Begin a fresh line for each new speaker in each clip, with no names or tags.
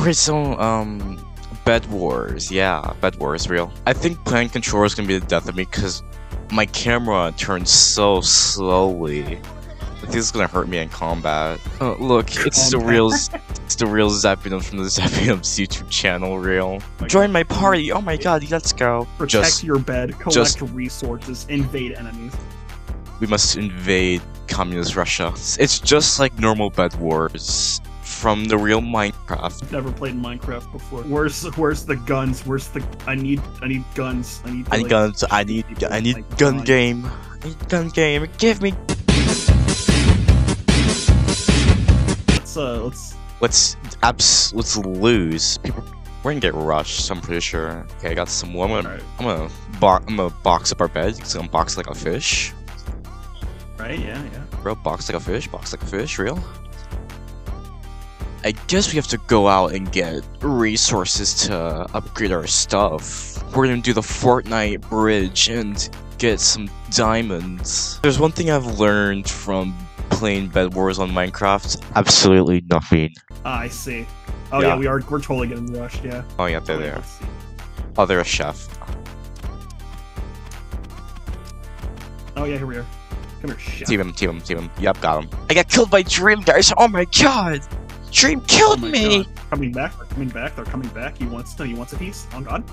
Okay, so um, Bed Wars. Yeah, Bed Wars, real. I think plan controller is gonna be the death of me because my camera turns so slowly. I think it's gonna hurt me in combat. Oh, look, it's the real, it's the real Zepium from the Zepium's YouTube channel. Real. Join my party. Oh my god, let's go.
Protect
Just
your bed, collect
just-
resources, invade enemies.
we must invade communist Russia. It's just like normal Bed Wars from the real Minecraft.
Never played Minecraft before. Where's where's the guns? Where's the I need I need guns. I need to,
I need
like,
guns. I need. I need
like
gun game. I need gun game. Give me.
Let's uh let's
Let's abs. Let's lose. People. We're gonna get rushed. So I'm pretty sure. Okay, I got some more. I'm gonna.
Alright.
I'm gonna. Bo- I'm gonna box up our bed. It's gonna box like a fish.
right, yeah, yeah.
Bro, box like a fish. Box like a fish. Real. I guess we have to go out and get resources to upgrade our stuff. We're gonna do the Fortnite bridge and get some diamonds. There's one thing I've learned from playing Bed Wars on Minecraft. Absolutely nothing.
Ah, I see. Oh yeah.
Yeah.
we are we're totally getting rushed, yeah.
Oh yeah, they're
Oh,
there. Oh, they're a chef.
Oh yeah, here we are. Come here, shit.
Team him, team him, team him. Yep, got him. I got killed by Dream, guys. Oh my god! Dream
Oh
killed
my
me!
God. Coming back, they're coming back, they're coming back. He wants no, he wants a piece. Oh god.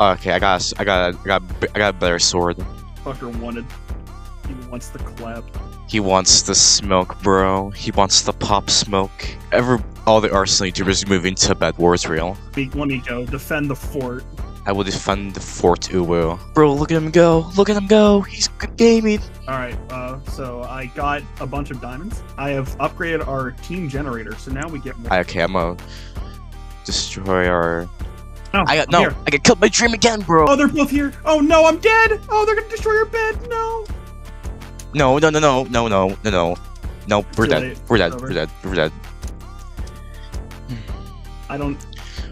Okay, I got, a s- I got, a- I got, a- I got a better sword.
Fucker wanted. He wants the clap.
He wants the smoke, bro. He wants the pop smoke. Ever, all the Arsenal YouTubers moving to Bed Wars real.
Let me go. Defend the fort.
I will defend the Fort Uwu. Bro, look at him go! Look at him go! He's good gaming.
Alright, uh, so I got a bunch of diamonds. I have upgraded our team generator, so now we get more.
I, okay, I'm gonna destroy our.
Oh,
I got
I'm
no.
here.
I got killed by Dream again, bro.
Oh, they're both here. Oh no, I'm dead. Oh, they're gonna destroy your bed. No.
No, no, no, no, no, no, no, no. No, we're dead.
late.
We're dead. We're dead. We're dead.
I don't.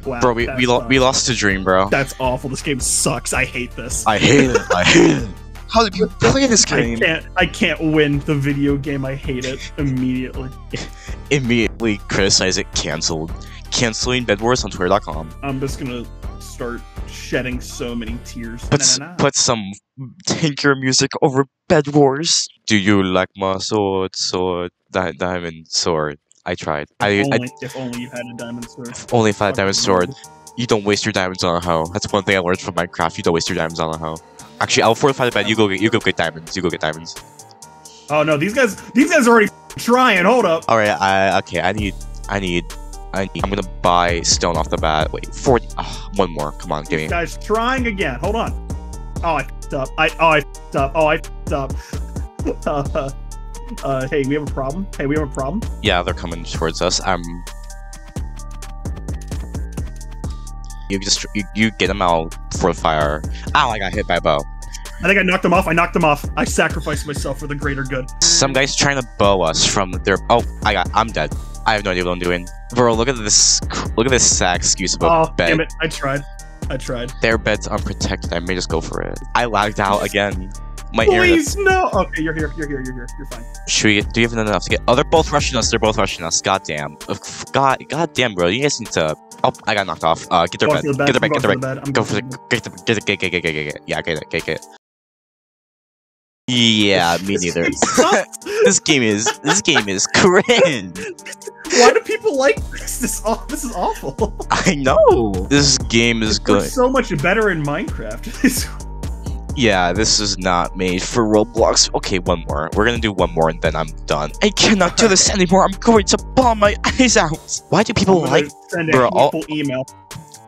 Wow.
Bro, we we, lo- we lost to Dream, bro.
That's awful. This game sucks. I hate this.
I hate it. I hate it. How did you play this game?
I can't. I can't win the video game. I hate it immediately.
Immediately criticize it. Canceled. Canceling Bed Wars on Twitter.com.
I'm just gonna start shedding so many tears.
Put s-
Na-na-na.
put some tinker music over Bed Wars. Do you like my sword? Sword. Di- diamond sword. I tried. I, I
only, if only you had a diamond sword.
only if I had a diamond sword. You don't waste your diamonds on a hoe. That's one thing I learned from Minecraft. You don't waste your diamonds on a hoe. Actually, I'll fortify the bed. You go get you go get diamonds. You go get diamonds.
Oh no, these guys. These guys are already trying. Hold up.
All right. I okay. I need. I need. I need. I'm gonna buy stone off the bat. Wait, forty. ah, one more. Come on, give
These
me.
guys trying again. Hold on. Oh, I up. I oh I up. Oh I up. uh, hey, we have a problem. Hey, we have a problem.
Yeah, they're coming towards us. Um. You just you, you get them out for the fire. Ow! I got hit by a bow.
I think I knocked them off. I knocked them off. I sacrificed myself for the greater good.
Some guy's trying to bow us from their. Oh, I got. I'm dead. I have no idea what I'm doing. Bro, look at this. Look at this sad excuse of a
Oh,
bed.
damn it. I tried. I tried.
Their bed's unprotected. I may just go for it. I lagged out again. My.
Please, no. Okay, you're here. You're here. You're here. You're fine.
Should we get, do you have enough to get? Oh, they're both rushing us. They're both rushing us. God damn. God, God damn, bro. You guys need to. Oh, I got knocked off. Uh, get their
Going
bed.
the
Get their
bed.
bed. Get their bed.
bed. I'm
Go for the.
the
Get the. Get the. Get. Get. Get. Get. Yeah, get it. Get. Get. it. Yeah, me neither. this game is. This game is cringe.
Why do people like this? This, this is awful.
I know. This game is good.
so much better in Minecraft.
Yeah, this is not made for Roblox. Okay, one more. We're gonna do one more and then I'm done. I cannot do this anymore. I'm going to bomb my eyes out. Why do people like
gonna send a
bro, all-
email.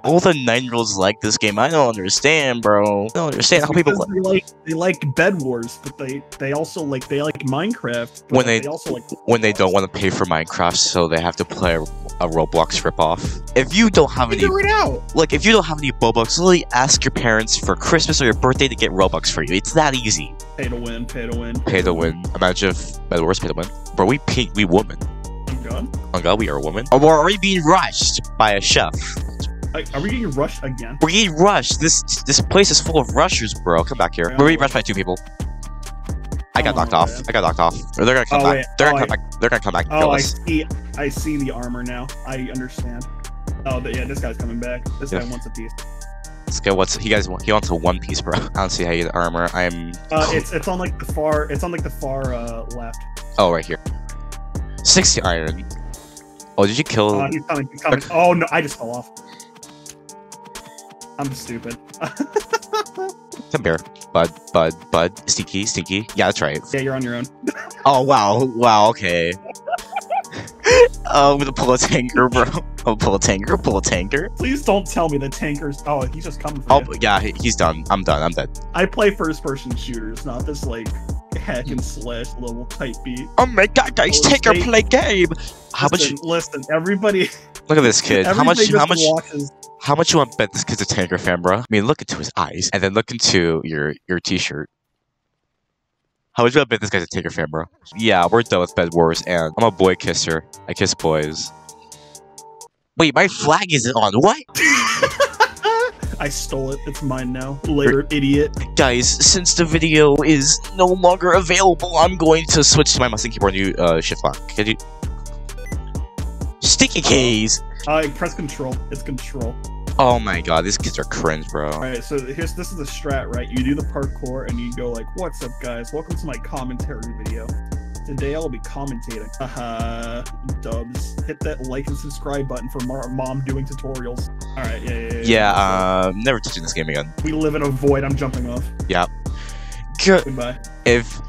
All the nine year olds like this game? I don't understand, bro. I don't understand how people like
they like they like Bed Wars, but they they also like they like Minecraft.
When they-
also like
when they don't want to pay for Minecraft, so they have to play a, a Roblox ripoff. If you don't have any,
figure it out.
like, if you don't have any Robux, literally ask your parents for Christmas or your birthday to get Robux for you. It's that easy.
Pay to win. Pay to win.
Pay to win. Imagine if the worst pay to win, bro. We pay we woman. Oh god, we are a woman. Oh, we're already being rushed by a chef.
Are we getting rushed again?
We're getting rushed. This this place is full of rushers, bro. Come back here. We're being rushed by two people. I I got
Oh,
knocked off.
man.
I got knocked off. Or they're gonna come
Oh,
back.
wait.
They're
Oh,
gonna come back. They're gonna come back and
Oh,
kill
I
us.
see. I see the armor now. I understand. Oh, but yeah, this guy's coming back. This
Yeah.
guy wants a piece.
Let's go. What's he guys want? He wants a one piece, bro. I don't see how you get armor. I'm.
Uh, it's it's on like the far. It's on like the far uh, left.
Oh, right here. Sixty iron. Oh, did you kill?
Oh, he's coming. He's coming. Oh no! I just fell off. I'm stupid.
Come here, bud, bud, bud. Stinky, stinky. Yeah, that's right.
yeah, you're on your own.
Oh wow, wow. Okay. Oh, I'm gonna pull a Tanqr, bro. I'll pull a Tanqr. Pull a Tanqr.
Please don't tell me the tankers. Oh, he's just coming for
Oh
you.
yeah, he's done. I'm done. I'm dead.
I play first-person shooters, not this like hack and hmm. slash level type beat.
Oh my god, guys,
Oh,
Tanqr
stay-
play game. How much?
Listen, listen, everybody.
Look at this kid. How much? How much?
Watches,
How much you want to bet this kid's a Tanqr fan, bro? I mean, look into his eyes, and then look into your your t-shirt. How much you want to bet this guy's a Tanqr fan, bro? Yeah, we're done with Bed Wars, and I'm a boy kisser. I kiss boys. Wait, my flag isn't on. What?
I stole it. It's mine now. Later, idiot.
Guys, since the video is no longer available, I'm going to switch to my mouse and keyboard and do uh, shift lock. Can you? Sticky keys.
Uh, press control. It's control.
Oh my god, these kids are cringe, bro.
All right, so here's this is the strat, right? You do the parkour and you go like, "What's up, guys? Welcome to my commentary video. Today I'll be commentating." Uh, dubs. Hit that like and subscribe button for mom doing tutorials. All right, yeah, yeah, yeah.
Yeah, uh, never touching this game again.
we live in a void. I'm jumping off.
Good.
Goodbye.
If.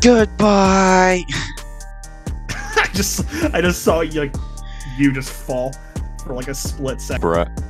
Goodbye.
I just, I just saw you like, you just fall for like a split second.
Bruh.